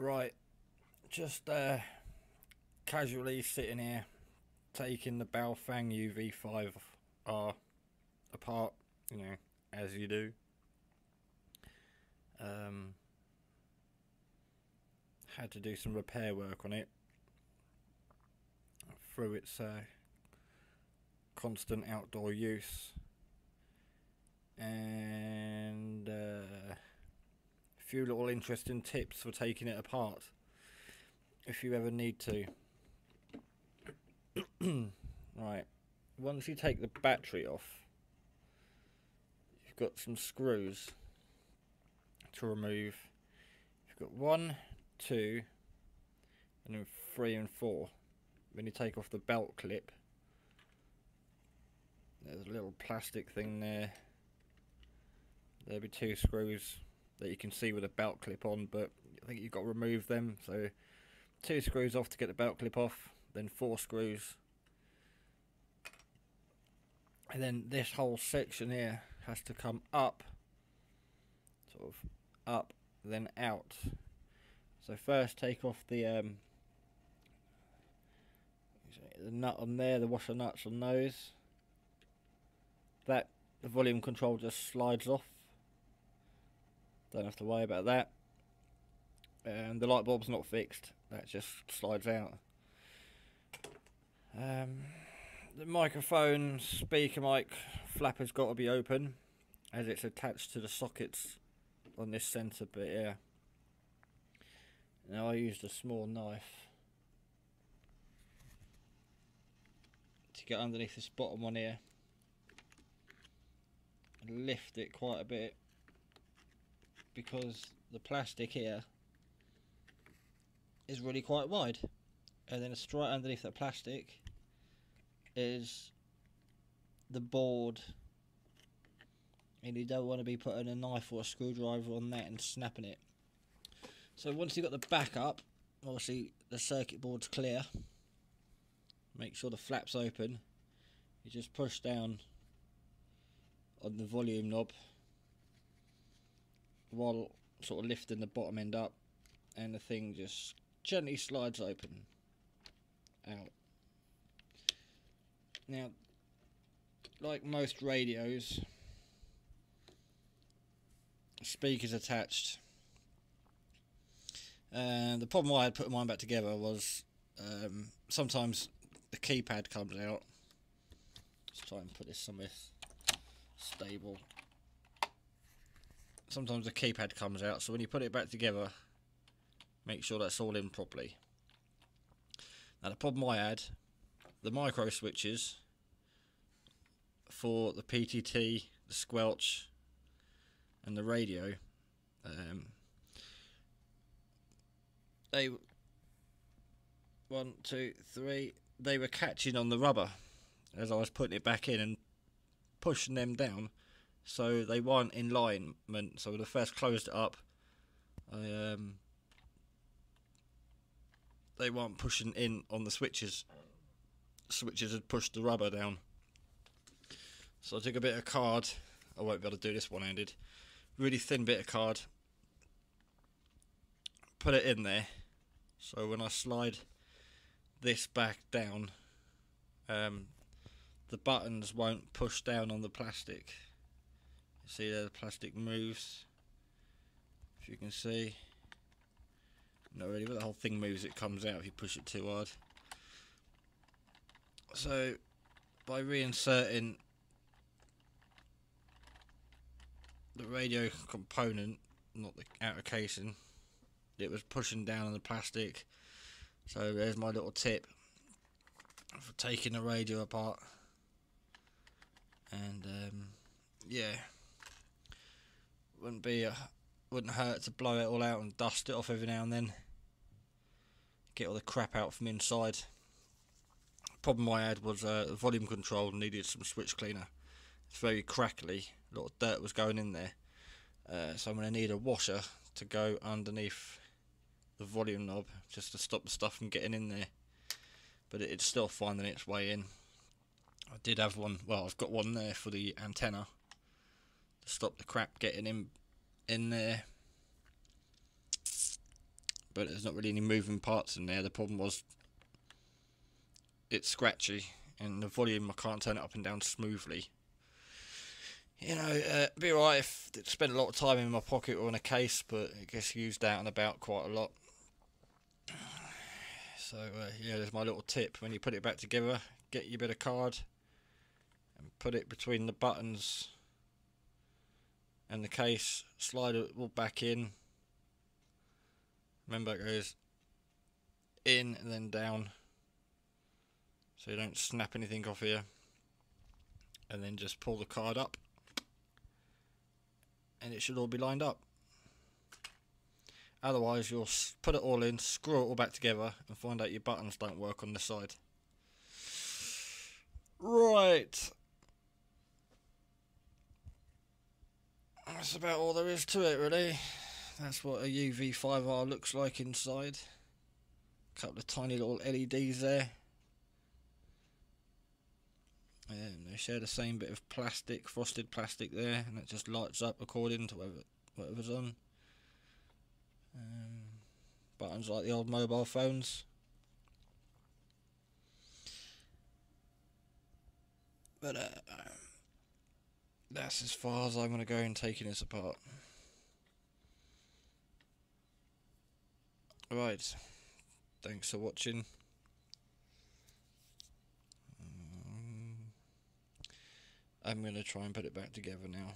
Right, just uh, casually sitting here, taking the Baofeng UV5R apart, you know, as you do. Um, had to do some repair work on it through its uh, constant outdoor use few little interesting tips for taking it apart if you ever need to. right, once you take the battery off, you've got some screws to remove. You've got one, two, and then three and four. When you take off the belt clip, there's a little plastic thing there. There'll be two screws that you can see with a belt clip on, but I think you've got to remove them. So, two screws off to get the belt clip off, then four screws. And then this whole section here has to come up, sort of up, then out. So first take off the um, the nut on there, the washer nuts on those. That the volume control just slides off. Don't have to worry about that. And the light bulb's not fixed. That just slides out. Um, the microphone speaker mic flapper's got to be open as it's attached to the sockets on this centre bit here. Now I used a small knife to get underneath this bottom one here and lift it quite a bit because the plastic here is really quite wide. And then straight underneath that plastic is the board. And you don't want to be putting a knife or a screwdriver on that and snapping it. So once you've got the back up obviously the circuit board's clear. Make sure the flaps open. You just push down on the volume knob while sort of lifting the bottom end up and the thing just gently slides open out. Now like most radios speakers attached. And the problem why I putting mine back together was um, sometimes the keypad comes out. Let's try and put this somewhere stable sometimes the keypad comes out so when you put it back together make sure that's all in properly. Now the problem I had the micro switches for the PTT the squelch and the radio um, they one two three they were catching on the rubber as I was putting it back in and pushing them down so they weren't in alignment. So I first closed it up, I um, they weren't pushing in on the switches. Switches had pushed the rubber down. So I took a bit of card. I won't be able to do this one-handed. Really thin bit of card. Put it in there. So when I slide this back down, um, the buttons won't push down on the plastic. See there the plastic moves. If you can see. Not really, but the whole thing moves, it comes out if you push it too hard. So, by reinserting the radio component, not the outer casing, it was pushing down on the plastic. So there's my little tip for taking the radio apart. And um, yeah wouldn't be a, wouldn't hurt to blow it all out and dust it off every now and then. Get all the crap out from inside. Problem I had was uh, the volume control needed some switch cleaner. It's very crackly. A lot of dirt was going in there. Uh, so I'm going to need a washer to go underneath the volume knob just to stop the stuff from getting in there. But it's still finding its way in. I did have one, well, I've got one there for the antenna stop the crap getting in in there. but there's not really any moving parts in there. The problem was it's scratchy and the volume I can't turn it up and down smoothly. You know, uh, be alright if it spent a lot of time in my pocket or in a case, but it gets used out and about quite a lot. So uh, yeah, there's my little tip. When you put it back together, get your bit of card and put it between the buttons and the case. Slide it back in. Remember, it goes in and then down, so you don't snap anything off here. And then just pull the card up, and it should all be lined up. Otherwise, you'll put it all in, screw it all back together, and find out your buttons don't work on the side. Right. That's about all there is to it, really. That's what a UV5R looks like inside. A couple of tiny little LEDs there. And they share the same bit of plastic, frosted plastic there, and it just lights up according to whatever, whatever's on. Um, buttons like the old mobile phones. But uh, that's as far as I'm going to go in taking this apart. Right, thanks for watching. Um, I'm going to try and put it back together now.